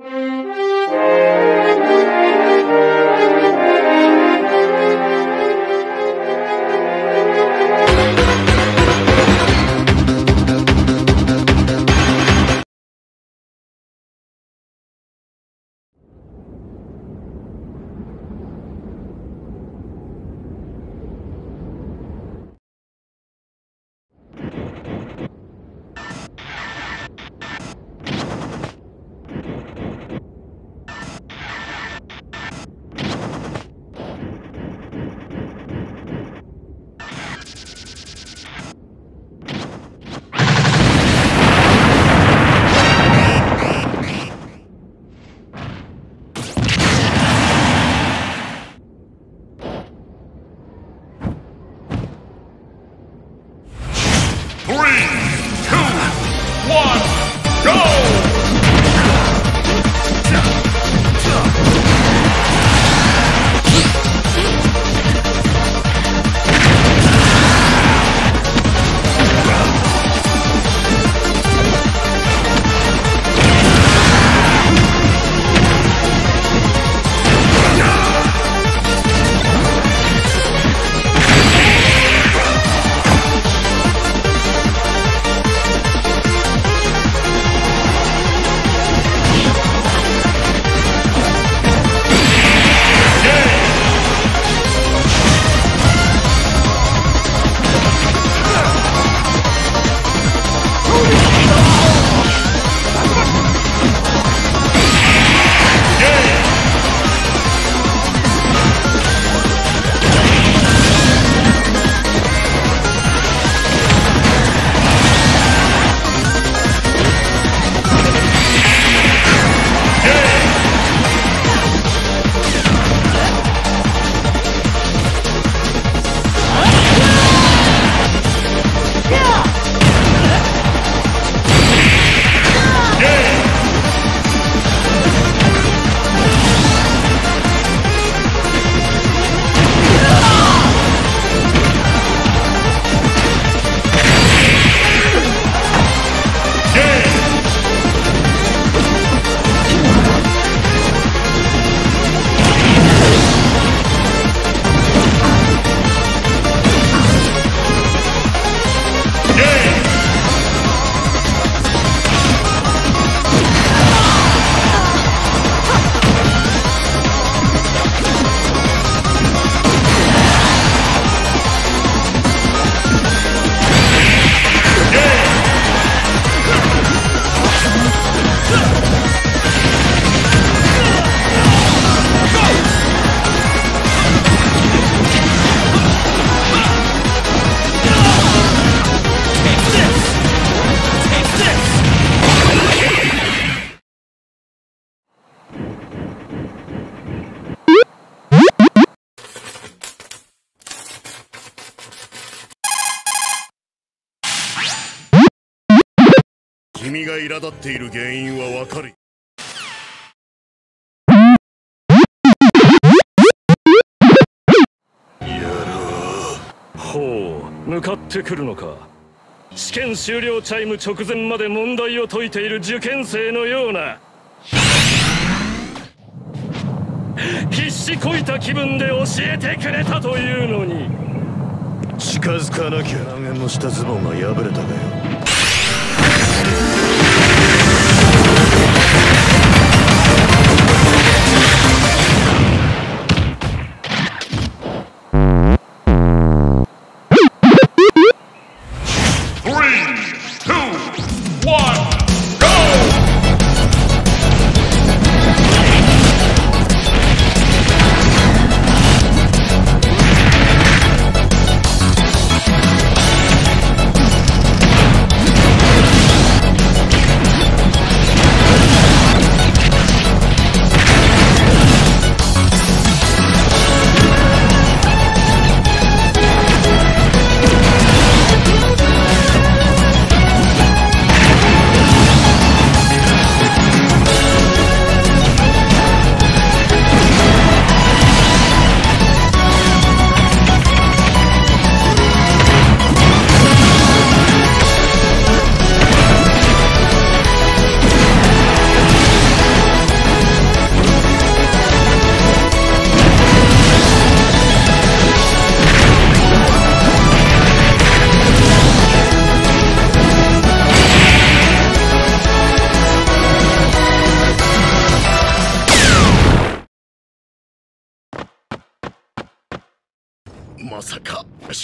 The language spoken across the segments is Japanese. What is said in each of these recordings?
Mm-hmm. 君が苛立っている原因はわかる。ほう向かってくるのか。試験終了チャイム直前まで問題を解いている受験生のような。必死こいた気分で教えてくれたというのに。近づかなきゃラーの下ズボンが破れたかよ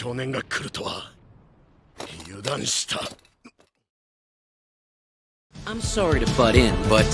少年が来るとは油断した I'm sorry to butt in, but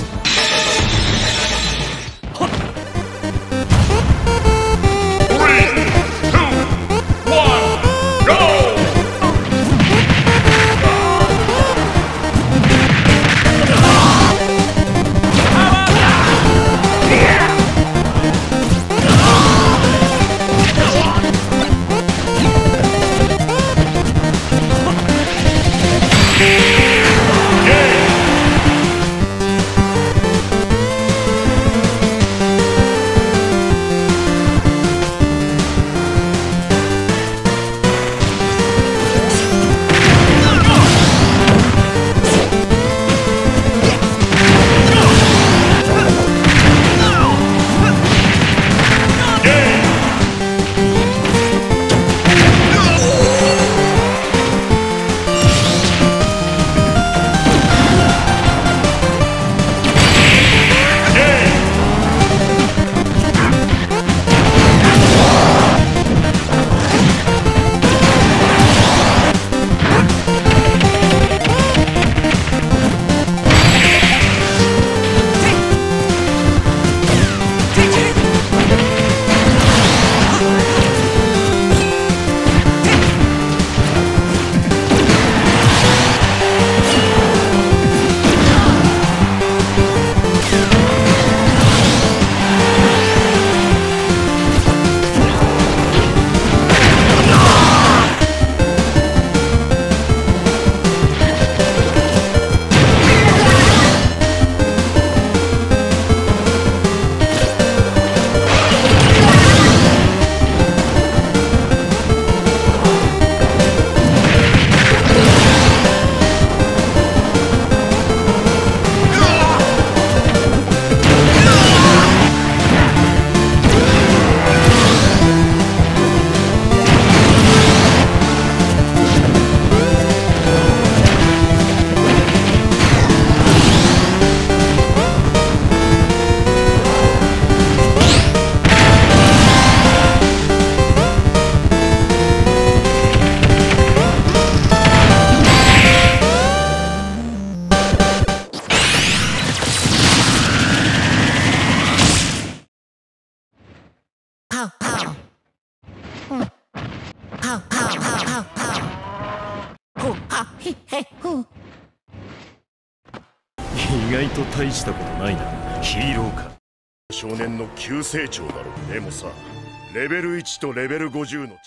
意外と大したことないな。ヒーローか。少年の急成長だろうでもさレベル1とレベル50の違い